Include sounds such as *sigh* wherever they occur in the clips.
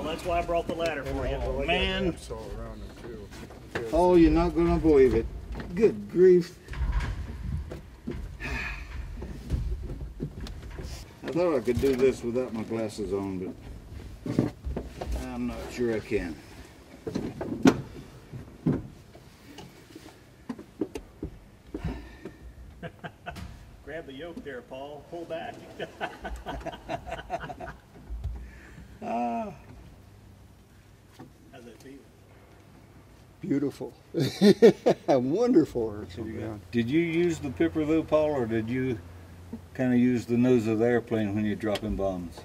Well, that's why I brought the ladder for you. Man. all around them too. Oh, you're not gonna believe it. Good grief. *sighs* I thought I could do this without my glasses on, but I'm not sure I can. *laughs* Grab the yoke there, Paul. Pull back. *laughs* Ah, How's that feel? Beautiful. *laughs* Wonderful. Did you use the pipper though, Paul, or did you kind of use the nose of the airplane when you're dropping bombs?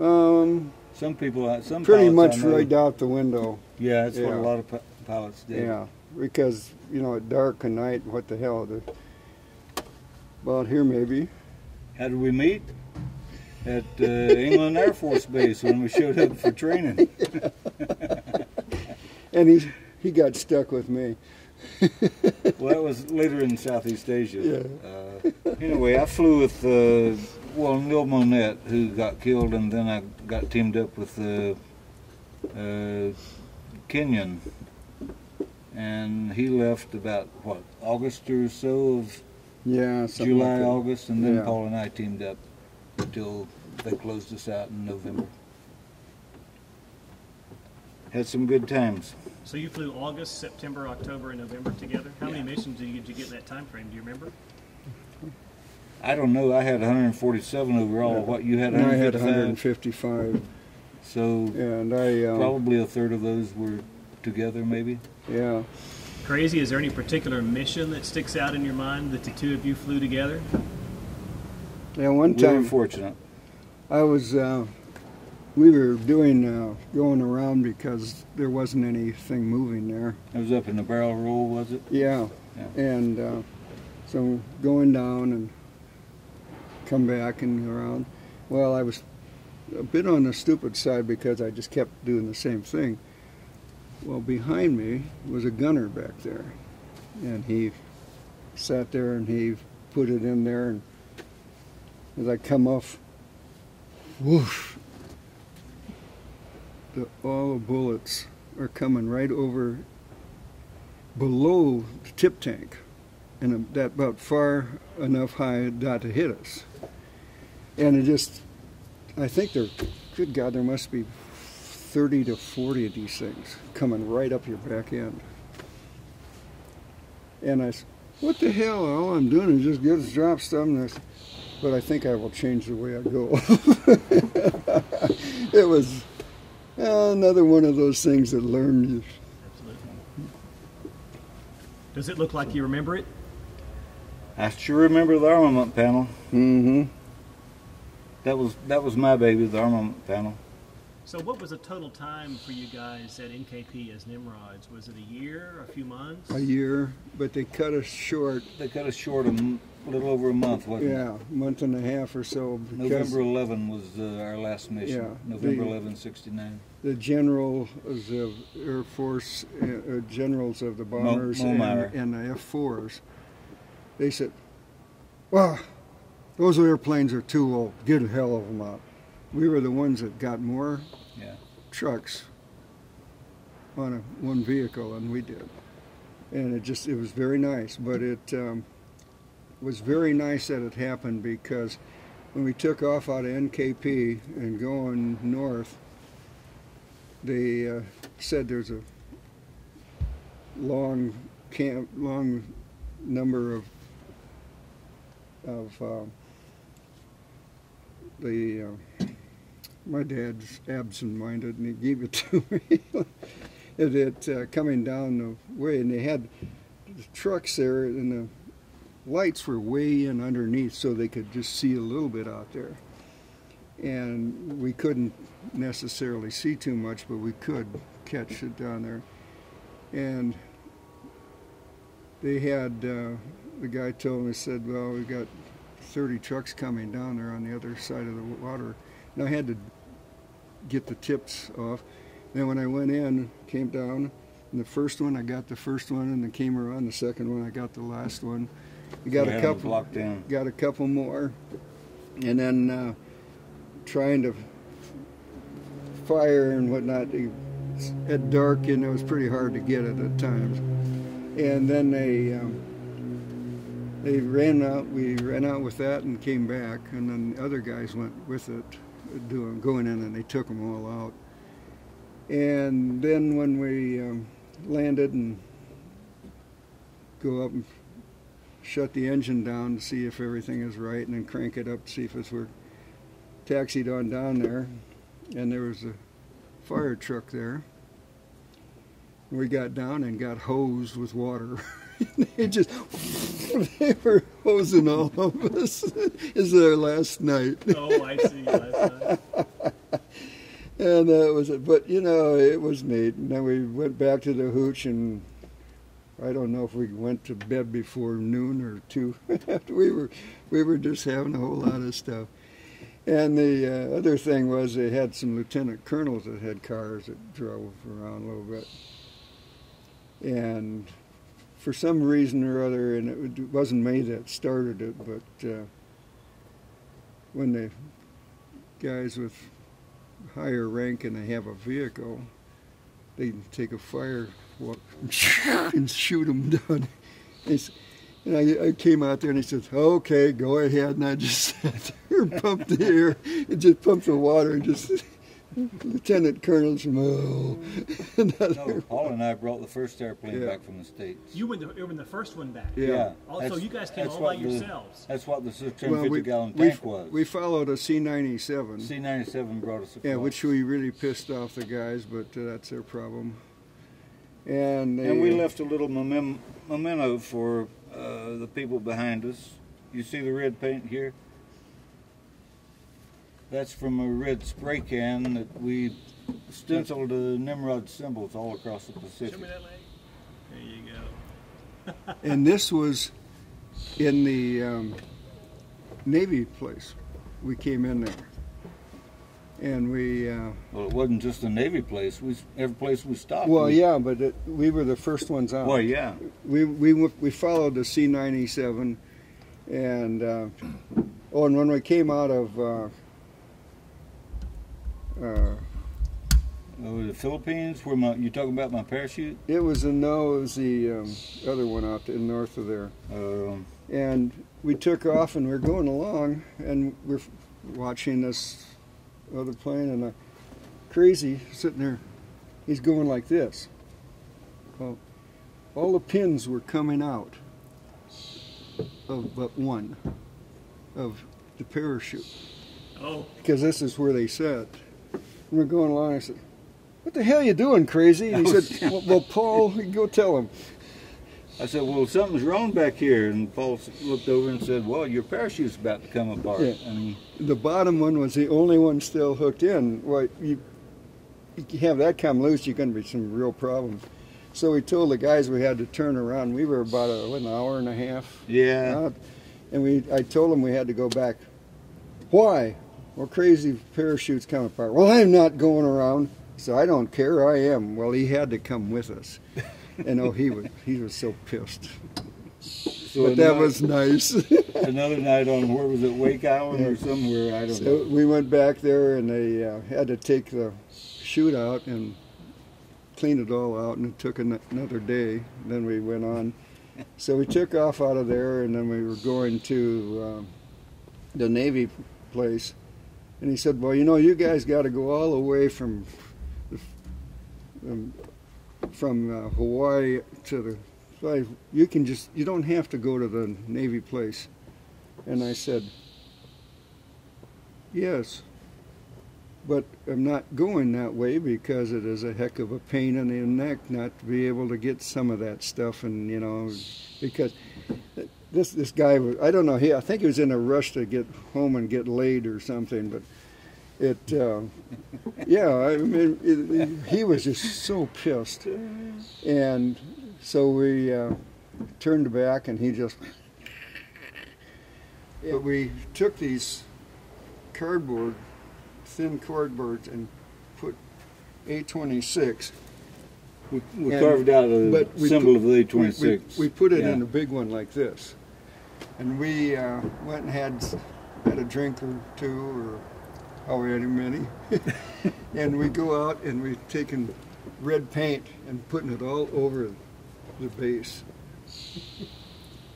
Um, Some people, uh, some pretty much right out the window. Yeah, that's what a lot of pilots did. Yeah, because you know at dark at night, what the hell? The, about here maybe. How did we meet? At uh, England Air Force Base when we showed up for training. *laughs* And he he got stuck with me. *laughs* Well, that was later in Southeast Asia. Yeah. Uh, anyway, I flew with uh, well Neil Monette, who got killed, and then I got teamed up with uh, uh, Kenyon, and he left about what August or so of Yeah, July, like. August, and then Yeah. Paul and I teamed up until they closed us out in November. Had some good times. So you flew August, September, October, and November together. How many missions did you, did you get in that time frame? Do you remember? I don't know. I had 147 overall. Yeah. What you had? I had 155? 155, So and I um, probably a third of those were together, maybe. yeah. Crazy. Is there any particular mission that sticks out in your mind that the two of you flew together? Yeah, one We were time fortunate. I was, uh, we were doing, uh, going around because there wasn't anything moving there. I was up in the barrel roll, was it? Yeah. Yeah. And uh, so going down and come back and around. Well, I was a bit on the stupid side because I just kept doing the same thing. Well, behind me was a gunner back there, and he sat there and he put it in there, and as I come off, whoosh, all the bullets are coming right over below the tip tank, and that about far enough high not to hit us. And it just, I think there, good God, there must be 30 to 40 of these things coming right up your back end. And I said, what the hell? All I'm doing is just get drop stuff. And I said, but I think I will change the way I go. *laughs* it was uh, another one of those things that learned you. Absolutely. Does it look like you remember it? I sure remember the armament panel. Mm-hmm. That was that was my baby, the armament panel. So, what was the total time for you guys at NKP as Nimrods? Was it a year, a few months? A year, but they cut us short. They cut us short a m- little over a month, wasn't it? Yeah, month and a half or so. November 11 was uh, our last mission. Yeah, November the- 11, 69. the generals of the Air Force, uh, uh, generals of the bombers and, and the F-4s, they said, well, those airplanes are too old. Get the hell of them out. We were the ones that got more Yeah. trucks on a, one vehicle than we did. And it just, it was very nice, but it um, was very nice that it happened because when we took off out of NKP and going north, they uh, said there's a long camp, long number of of um, the uh, my dad's absent-minded, and he gave it to *laughs* me. it, uh, coming down the way, and they had the trucks there, and the lights were way in underneath, so they could just see a little bit out there. And we couldn't necessarily see too much, but we could catch it down there. And they had uh, the guy told me said, "Well, we got 30 trucks coming down there on the other side of the water." And I had to get the tips off. Then when I went in, came down, and the first one I got the first one, and then came around the second one I got the last one. We got a couple, got a couple more, and then uh, trying to fire and whatnot. At dark, and it was pretty hard to get it at times. And then they um, they ran out. We ran out with that and came back, and then the other guys went with it, doing going in, and they took them all out. And then when we um, landed and go up and shut the engine down to see if everything is right, and then crank it up to see if it's work. Taxied on down there, and there was a fire truck there. We got down and got hosed with water. *laughs* they just they were hosing all of us. *laughs* Is their last night. Oh, I see. Last night. *laughs* and that was it. But you know, it was neat. And then we went back to the hooch, and I don't know if we went to bed before noon or two. *laughs* After we were, we were just having a whole lot of stuff. And the uh, other thing was they had some lieutenant colonels that had cars that drove around a little bit. And for some reason or other, and it wasn't me that started it, but uh, when the guys with higher rank and they have a vehicle, they take a fire walk *laughs* and shoot them down. And I, I, came out there and he said, okay, go ahead. And I just *laughs* sat there and pumped the air and just pumped the water and just, Lieutenant Colonel *laughs* oh. no, Paul and I brought the first airplane yeah. back from the States. You were the, you were the first one back? Yeah. yeah. Also, you guys came all by the, yourselves. That's what the 650 well, gallon tank was. We followed a C-97. C-97 brought us across. Yeah, which we really pissed off the guys, but uh, that's their problem. And, they, and we left a little memento for uh, the people behind us. You see the red paint here? That's from a red spray can that we stenciled the Nimrod symbols all across the Pacific. Show me that leg. There you go. *laughs* and this was in the um, Navy place. We came in there and we. Uh, well, it wasn't just a Navy place. We every place we stopped. Well, we, yeah, but it, we were the first ones out. Well, yeah. We we we followed the C ninety seven, and uh, oh, and when we came out of. Uh, uh, oh, the Philippines, where my you talking about my parachute? It was a no, it was the um, other one out in north of there. Um, and we took off and we we're going along, and we're watching this other plane, and a crazy sitting there. He's going like this. Well, all the pins were coming out of but one of the parachute. Oh. Because this is where they sat. And we're going along. I said, "What the hell are you doing, crazy?" And he oh, said, well, "Well, Paul, go tell him." I said, well, something's wrong back here. And Paul looked over and said, well, your parachute's about to come apart. Yeah. And the bottom one was the only one still hooked in. Well, you, you have that come loose, you're going to be some real problems. So we told the guys we had to turn around. We were about a, what, an hour and a half yeah. out. And we, I told them we had to go back. Why? Well, crazy parachutes come apart. Well, I'm not going around. So I don't care. I am. Well, he had to come with us. *laughs* and oh, he was he was so pissed. So but that was nice. *laughs* another night on where was it, Wake Island or somewhere? I don't so know. We went back there and they uh, had to take the chute out and clean it all out, and it took an another day. Then we went on. So we took off out of there, and then we were going to um, the Navy place. And he said, "Well, you know, you guys got to go all the way from." Um, from uh, Hawaii to the you can just you don't have to go to the Navy place. And I said, yes, but I'm not going that way because it is a heck of a pain in the neck not to be able to get some of that stuff and you know because this this guy was I don't know he I think he was in a rush to get home and get laid or something but it, uh, yeah, I mean, it, it, he was just so pissed. And so we uh, turned back and he just, but we took these cardboard, thin cardboards and put A26. We, we carved out a symbol put, of the A26. We, we, we put it yeah. in a big one like this. And we uh, went and had, had a drink or two or however many, *laughs* and we go out and we taking red paint and putting it all over the base. *laughs*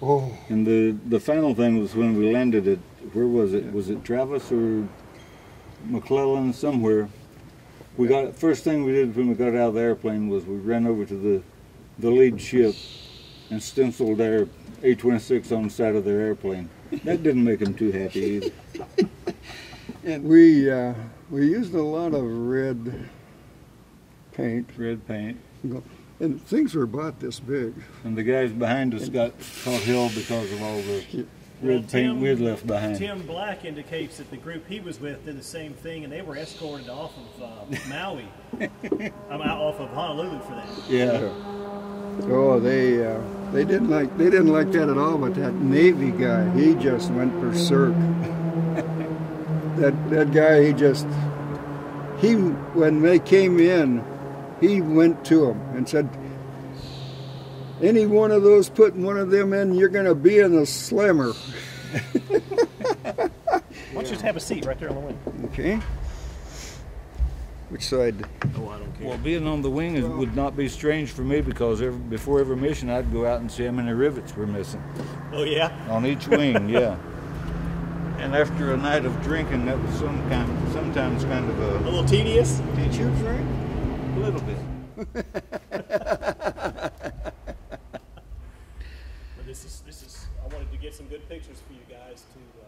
Oh, And the the final thing was when we landed at where was it? Was it Travis or McClellan somewhere? We got first thing we did when we got out of the airplane was we ran over to the the lead ship and stenciled their A26 on the side of their airplane. That didn't make them too happy either. *laughs* and we uh, we used a lot of red paint, Red paint. and things were about this big. And the guys behind us got caught hell because of all the Yeah. Well, red paint Tim- we had left behind. Tim Black indicates that the group he was with did the same thing, and they were escorted off of uh, Maui. *laughs* I'm out off of Honolulu for that. Yeah. Oh, they uh, they didn't like they didn't like that at all. But that Navy guy, he just went berserk. *laughs* that that guy, he just he when they came in, he went to them and said, "Any one of those putting one of them in, you're going to be in the slammer." *laughs* Why don't you just have a seat right there on the wing? Okay. Which side? Oh, I don't care. Well, being on the wing is, would not be strange for me because every, before every mission I'd go out and see how many rivets were missing oh yeah. on each wing. *laughs* yeah. And after a night of drinking, that was some kind, sometimes kind of A a, little tedious. Did you drink? a little bit. *laughs* But this is this is. I wanted to get some good pictures for you guys to, uh,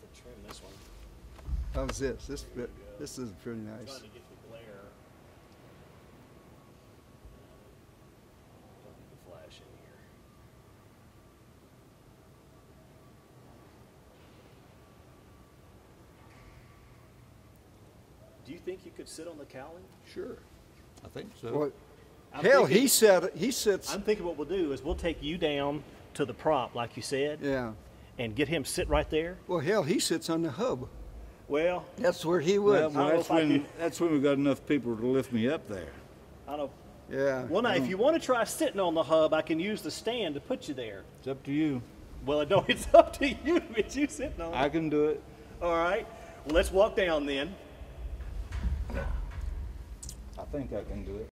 to trim this one. How's this? This this is pretty nice. trying to get the glare. Don't need the flash in here. Do you think you could sit on the cowling? Sure. I think so. What? I'm Hell, thinking- he said he sits. I'm thinking what we'll do is we'll take you down to the prop, like you said, Yeah. and get him sit right there. Well, hell, he sits on the hub. Well, That's where he Well, would. I don't know that's when could- that's when we got enough people to lift me up there. I don't. yeah. Well, now, if you want to try sitting on the hub, I can use the stand to put you there. It's up to you. Well, no, *laughs* it's up to you. It's you sitting on. it. I can do it. All right. Well, let's walk down then. I think I can do it.